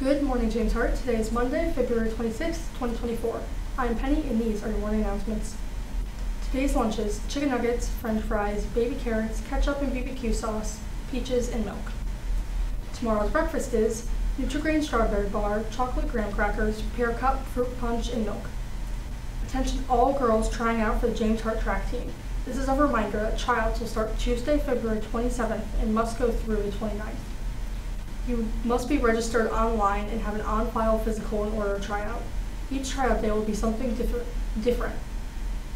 Good morning, James Hart. Today is Monday, February 26, 2024. I'm Penny, and these are your morning announcements. Today's lunches chicken nuggets, french fries, baby carrots, ketchup and BBQ sauce, peaches, and milk. Tomorrow's breakfast is Nutri-Grain strawberry bar, chocolate graham crackers, pear cup, fruit punch, and milk. Attention all girls trying out for the James Hart track team. This is a reminder that tryouts will start Tuesday, February 27th and must go through the 29th. You must be registered online and have an on-file physical in order to try out. Each tryout day will be something differ- different.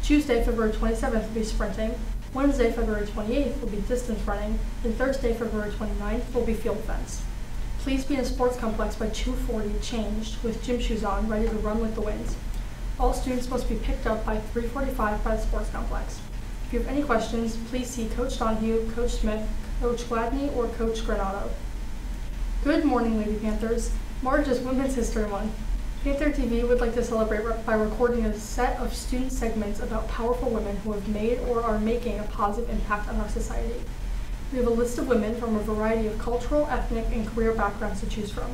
Tuesday, February 27th will be sprinting, Wednesday, February 28th will be distance running, and Thursday, February 29th will be field fence. Please be in a sports complex by 2.40 changed with gym shoes on, ready to run with the winds. All students must be picked up by 3.45 by the sports complex. If you have any questions, please see Coach Donahue, Coach Smith, Coach Gladney, or Coach Granado. Good morning, Lady Panthers. March is Women's History Month. Panther TV would like to celebrate by recording a set of student segments about powerful women who have made or are making a positive impact on our society. We have a list of women from a variety of cultural, ethnic, and career backgrounds to choose from.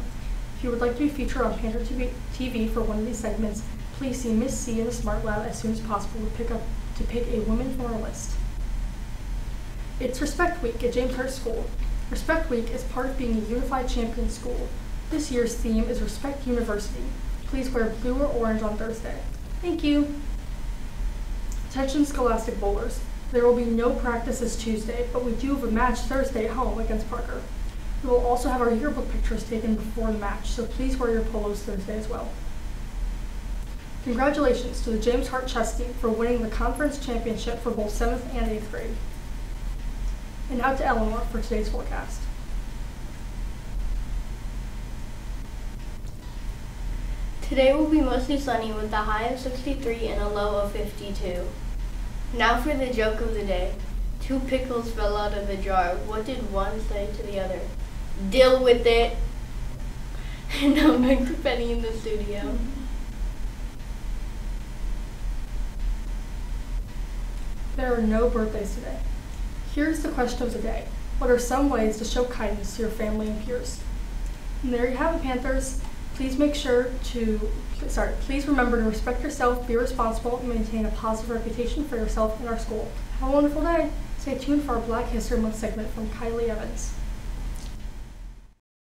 If you would like to be featured on Panther TV, TV for one of these segments, please see Miss C in the Smart Lab as soon as possible to pick up to pick a woman from our list. It's Respect Week at James Hart School. Respect Week is part of being a unified champion school. This year's theme is Respect University. Please wear blue or orange on Thursday. Thank you. Attention Scholastic Bowlers. There will be no practices Tuesday, but we do have a match Thursday at home against Parker. We will also have our yearbook pictures taken before the match, so please wear your polos Thursday as well. Congratulations to the James Hart chess team for winning the conference championship for both 7th and 8th grade. And now to Eleanor for today's forecast. Today will be mostly sunny with a high of 63 and a low of 52. Now for the joke of the day. Two pickles fell out of the jar. What did one say to the other? Deal with it. And now back to Penny in the studio. There are no birthdays today. Here's the question of the day. What are some ways to show kindness to your family and peers? And there you have it, Panthers. Please make sure to, sorry, please remember to respect yourself, be responsible, and maintain a positive reputation for yourself and our school. Have a wonderful day. Stay tuned for our Black History Month segment from Kylie Evans.